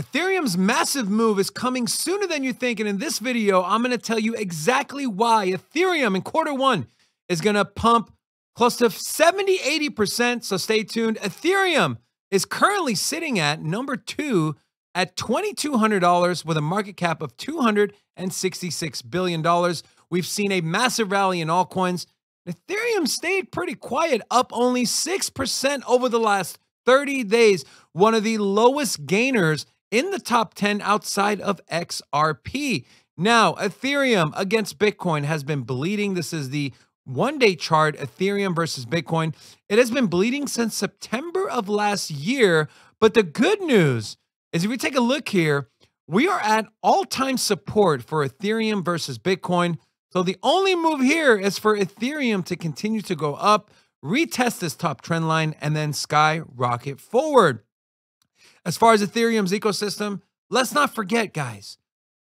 Ethereum's massive move is coming sooner than you think. And in this video, I'm going to tell you exactly why Ethereum in quarter one is going to pump close to 70, 80%. So stay tuned. Ethereum is currently sitting at number two at $2,200 with a market cap of $266 billion. We've seen a massive rally in altcoins. Ethereum stayed pretty quiet, up only 6% over the last 30 days, one of the lowest gainers in the top 10 outside of XRP. Now, Ethereum against Bitcoin has been bleeding. This is the one day chart, Ethereum versus Bitcoin. It has been bleeding since September of last year. But the good news is if we take a look here, we are at all time support for Ethereum versus Bitcoin. So the only move here is for Ethereum to continue to go up, retest this top trend line, and then skyrocket forward. As far as Ethereum's ecosystem, let's not forget, guys,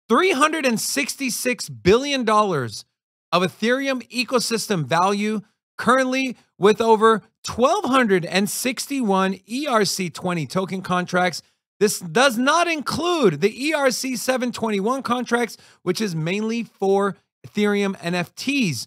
$366 billion of Ethereum ecosystem value currently with over 1,261 ERC20 token contracts. This does not include the ERC 721 contracts, which is mainly for Ethereum NFTs.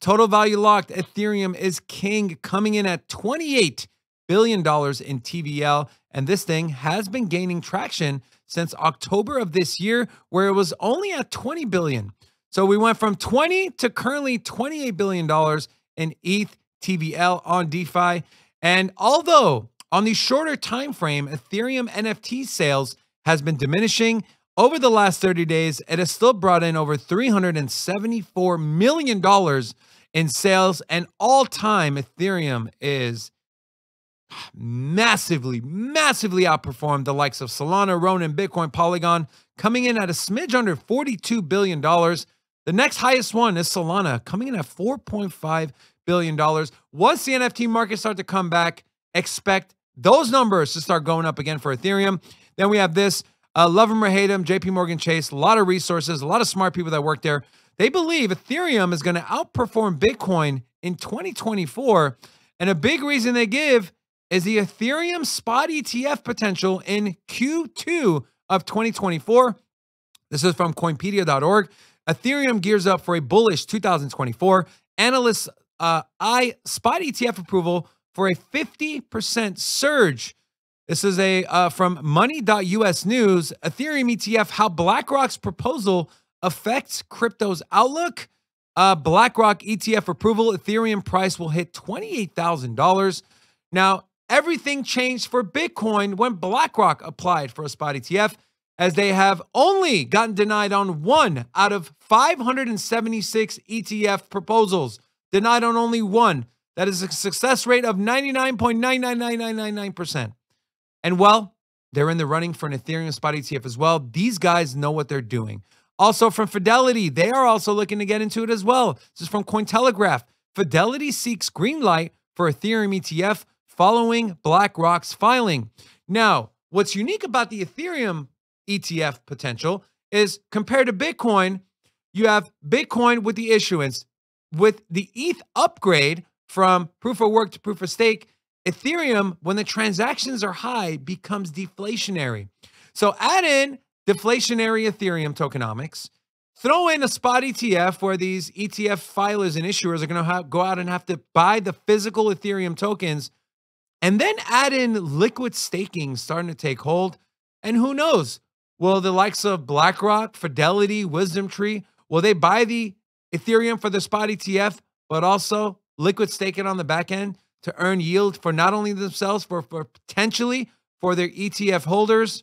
Total value locked, Ethereum is king, coming in at $28 billion dollars in TVL. And this thing has been gaining traction since October of this year, where it was only at 20 billion. So we went from 20 to currently 28 billion dollars in ETH TVL on DeFi. And although on the shorter time frame, Ethereum NFT sales has been diminishing over the last 30 days, it has still brought in over 374 million dollars in sales and all-time Ethereum is massively, massively outperformed the likes of Solana, Ronin, Bitcoin, Polygon, coming in at a smidge under $42 billion. The next highest one is Solana, coming in at $4.5 billion. Once the NFT market starts to come back, expect those numbers to start going up again for Ethereum. Then we have this, uh, love them or hate them, JP Morgan Chase, a lot of resources, a lot of smart people that work there. They believe Ethereum is going to outperform Bitcoin in 2024. And a big reason they give is the Ethereum spot ETF potential in Q2 of 2024. This is from coinpedia.org. Ethereum gears up for a bullish 2024. Analysts uh, eye spot ETF approval for a 50% surge. This is a uh, from money.us news. Ethereum ETF, how BlackRock's proposal affects crypto's outlook. Uh, BlackRock ETF approval, Ethereum price will hit $28,000. Now, Everything changed for Bitcoin when BlackRock applied for a spot ETF, as they have only gotten denied on one out of 576 ETF proposals. Denied on only one. That is a success rate of 99.999999%. And well, they're in the running for an Ethereum spot ETF as well. These guys know what they're doing. Also from Fidelity, they are also looking to get into it as well. This is from Cointelegraph. Fidelity seeks green light for Ethereum ETF following BlackRock's filing. Now, what's unique about the Ethereum ETF potential is compared to Bitcoin, you have Bitcoin with the issuance. With the ETH upgrade from proof of work to proof of stake, Ethereum, when the transactions are high, becomes deflationary. So add in deflationary Ethereum tokenomics, throw in a spot ETF where these ETF filers and issuers are going to go out and have to buy the physical Ethereum tokens and then add in liquid staking starting to take hold. And who knows? Will the likes of BlackRock, Fidelity, Wisdom Tree, will they buy the Ethereum for the spot ETF, but also liquid stake it on the back end to earn yield for not only themselves, but for potentially for their ETF holders?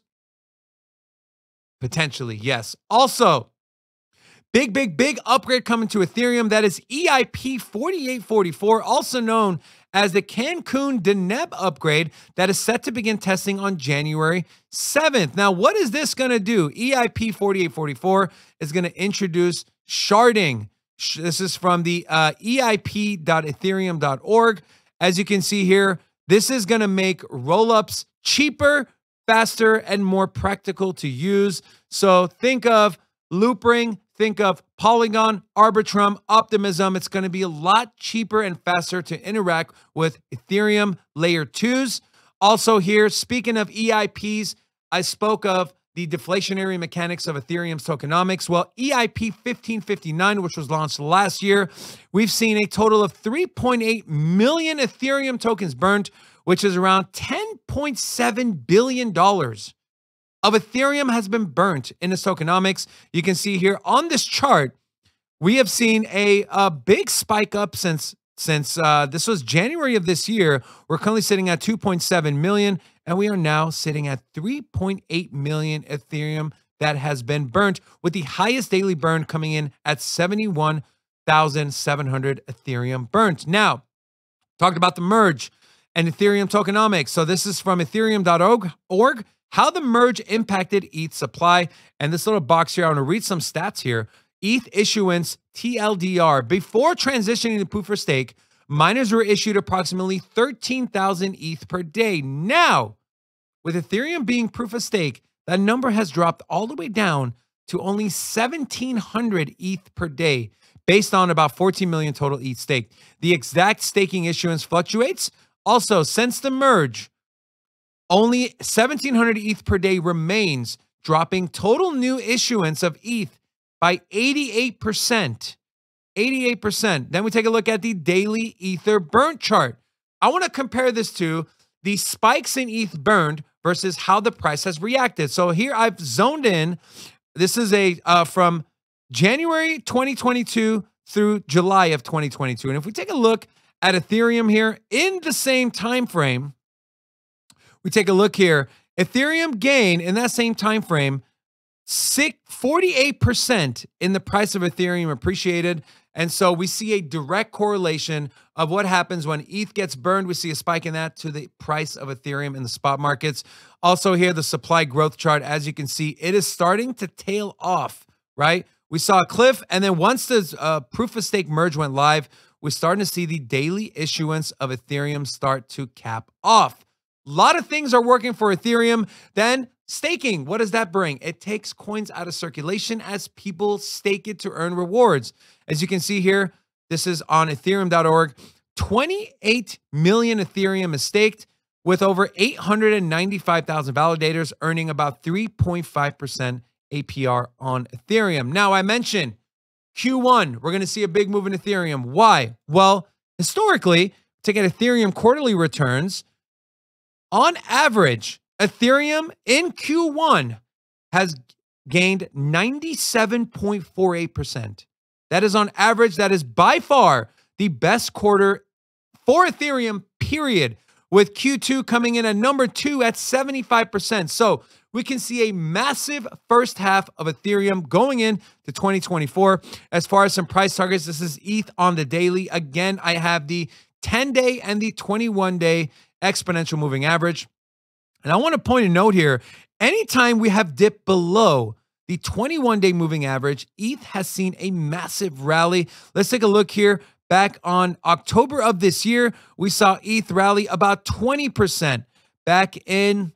Potentially, yes. Also, big, big, big upgrade coming to Ethereum. That is EIP 4844, also known as the Cancun Deneb upgrade that is set to begin testing on January 7th. Now, what is this going to do? EIP 4844 is going to introduce sharding. This is from the uh, eip.ethereum.org. As you can see here, this is going to make rollups cheaper, faster, and more practical to use. So think of Loopring, Think of Polygon, Arbitrum, Optimism. It's going to be a lot cheaper and faster to interact with Ethereum layer twos. Also, here, speaking of EIPs, I spoke of the deflationary mechanics of Ethereum's tokenomics. Well, EIP 1559, which was launched last year, we've seen a total of 3.8 million Ethereum tokens burned, which is around $10.7 billion of Ethereum has been burnt in its tokenomics. You can see here on this chart, we have seen a, a big spike up since since uh, this was January of this year. We're currently sitting at 2.7 million, and we are now sitting at 3.8 million Ethereum that has been burnt, with the highest daily burn coming in at 71,700 Ethereum burnt. Now, talked about the merge and Ethereum tokenomics. So this is from ethereum.org how the merge impacted ETH supply. And this little box here, I want to read some stats here. ETH issuance TLDR. Before transitioning to proof of stake, miners were issued approximately 13,000 ETH per day. Now, with Ethereum being proof of stake, that number has dropped all the way down to only 1,700 ETH per day, based on about 14 million total ETH staked. The exact staking issuance fluctuates. Also, since the merge, only 1,700 ETH per day remains, dropping total new issuance of ETH by 88%. 88%. Then we take a look at the daily Ether burnt chart. I want to compare this to the spikes in ETH burned versus how the price has reacted. So here I've zoned in. This is a uh, from January 2022 through July of 2022. And if we take a look at Ethereum here in the same time frame, we take a look here. Ethereum gained in that same time frame 48% in the price of Ethereum appreciated. And so we see a direct correlation of what happens when ETH gets burned. We see a spike in that to the price of Ethereum in the spot markets. Also, here, the supply growth chart, as you can see, it is starting to tail off, right? We saw a cliff, and then once the uh, proof of stake merge went live, we're starting to see the daily issuance of Ethereum start to cap off. A lot of things are working for Ethereum. Then staking, what does that bring? It takes coins out of circulation as people stake it to earn rewards. As you can see here, this is on ethereum.org. 28 million Ethereum is staked with over 895,000 validators earning about 3.5% APR on Ethereum. Now, I mentioned Q1, we're going to see a big move in Ethereum. Why? Well, historically, to get Ethereum quarterly returns, on average, Ethereum in Q1 has gained 97.48%. That is on average. That is by far the best quarter for Ethereum, period, with Q2 coming in at number two at 75%. So we can see a massive first half of Ethereum going into 2024. As far as some price targets, this is ETH on the daily. Again, I have the 10 day and the 21 day exponential moving average. And I want to point a note here anytime we have dipped below the 21 day moving average, ETH has seen a massive rally. Let's take a look here. Back on October of this year, we saw ETH rally about 20%. Back in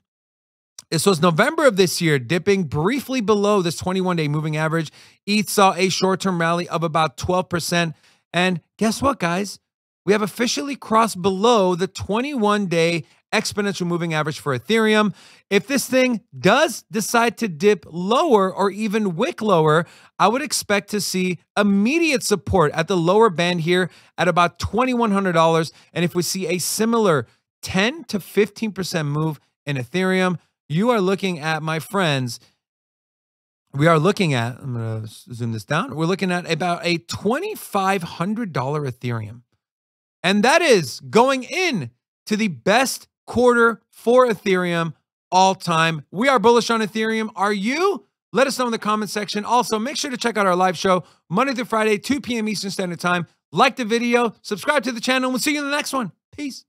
this was November of this year, dipping briefly below this 21 day moving average. ETH saw a short term rally of about 12%. And guess what, guys? We have officially crossed below the 21 day exponential moving average for Ethereum. If this thing does decide to dip lower or even wick lower, I would expect to see immediate support at the lower band here at about $2,100. And if we see a similar 10 to 15% move in Ethereum, you are looking at, my friends, we are looking at, I'm going to zoom this down. We're looking at about a $2,500 Ethereum. And that is going in to the best quarter for Ethereum all time. We are bullish on Ethereum. Are you? Let us know in the comment section. Also, make sure to check out our live show Monday through Friday, 2 p.m. Eastern Standard Time. Like the video, subscribe to the channel, and we'll see you in the next one. Peace.